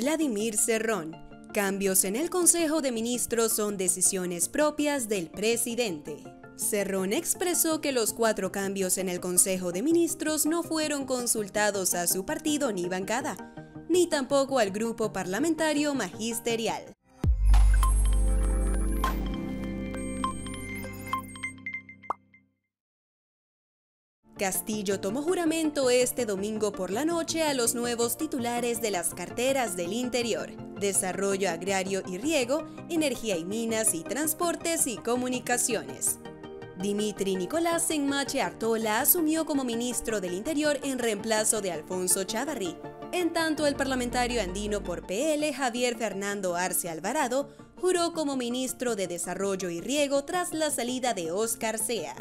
Vladimir Cerrón. Cambios en el Consejo de Ministros son decisiones propias del presidente. Cerrón expresó que los cuatro cambios en el Consejo de Ministros no fueron consultados a su partido ni bancada, ni tampoco al grupo parlamentario magisterial. Castillo tomó juramento este domingo por la noche a los nuevos titulares de las carteras del Interior, Desarrollo Agrario y Riego, Energía y Minas y Transportes y Comunicaciones. Dimitri Nicolás Enmache Artola asumió como ministro del Interior en reemplazo de Alfonso Chavarri. En tanto, el parlamentario andino por PL, Javier Fernando Arce Alvarado, juró como ministro de Desarrollo y Riego tras la salida de Oscar Sea.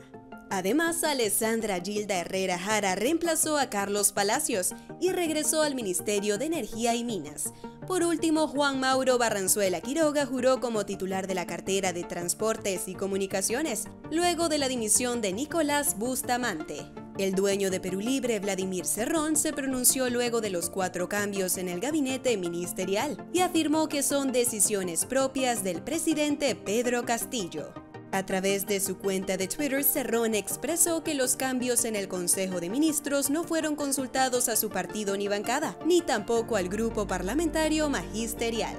Además, Alessandra Gilda Herrera Jara reemplazó a Carlos Palacios y regresó al Ministerio de Energía y Minas. Por último, Juan Mauro Barranzuela Quiroga juró como titular de la cartera de Transportes y Comunicaciones, luego de la dimisión de Nicolás Bustamante. El dueño de Perú Libre, Vladimir Cerrón, se pronunció luego de los cuatro cambios en el gabinete ministerial y afirmó que son decisiones propias del presidente Pedro Castillo. A través de su cuenta de Twitter, Cerrón expresó que los cambios en el Consejo de Ministros no fueron consultados a su partido ni bancada, ni tampoco al grupo parlamentario magisterial.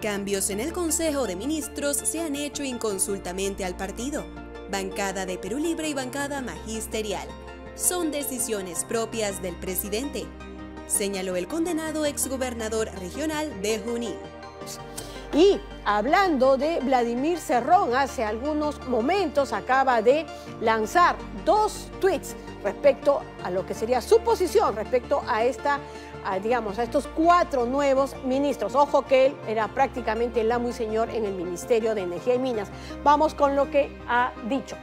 Cambios en el Consejo de Ministros se han hecho inconsultamente al partido, bancada de Perú Libre y bancada magisterial. Son decisiones propias del presidente, señaló el condenado exgobernador regional de Junín. Y hablando de Vladimir Cerrón, hace algunos momentos acaba de lanzar dos tweets respecto a lo que sería su posición respecto a esta, digamos, a estos cuatro nuevos ministros. Ojo que él era prácticamente el amo y señor en el Ministerio de Energía y Minas. Vamos con lo que ha dicho.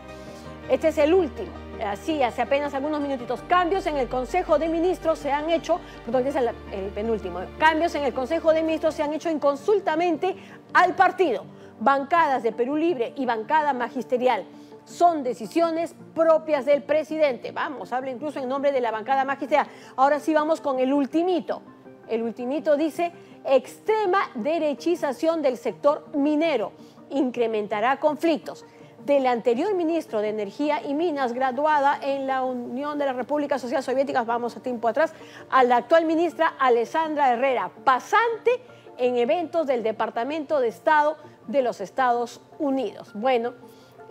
Este es el último así hace apenas algunos minutitos, cambios en el Consejo de Ministros se han hecho, perdón, es el, el, penúltimo, cambios en el Consejo de Ministros se han hecho inconsultamente al partido. Bancadas de Perú Libre y bancada magisterial son decisiones propias del presidente. Vamos, habla incluso en nombre de la bancada magisterial. Ahora sí vamos con el ultimito. El ultimito dice extrema derechización del sector minero incrementará conflictos del anterior ministro de Energía y Minas, graduada en la Unión de la República Social Soviética, vamos a tiempo atrás, a la actual ministra Alessandra Herrera, pasante en eventos del Departamento de Estado de los Estados Unidos. Bueno,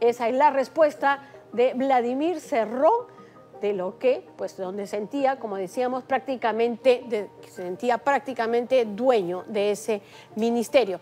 esa es la respuesta de Vladimir Cerrón de lo que, pues donde sentía, como decíamos, prácticamente, se sentía prácticamente dueño de ese ministerio.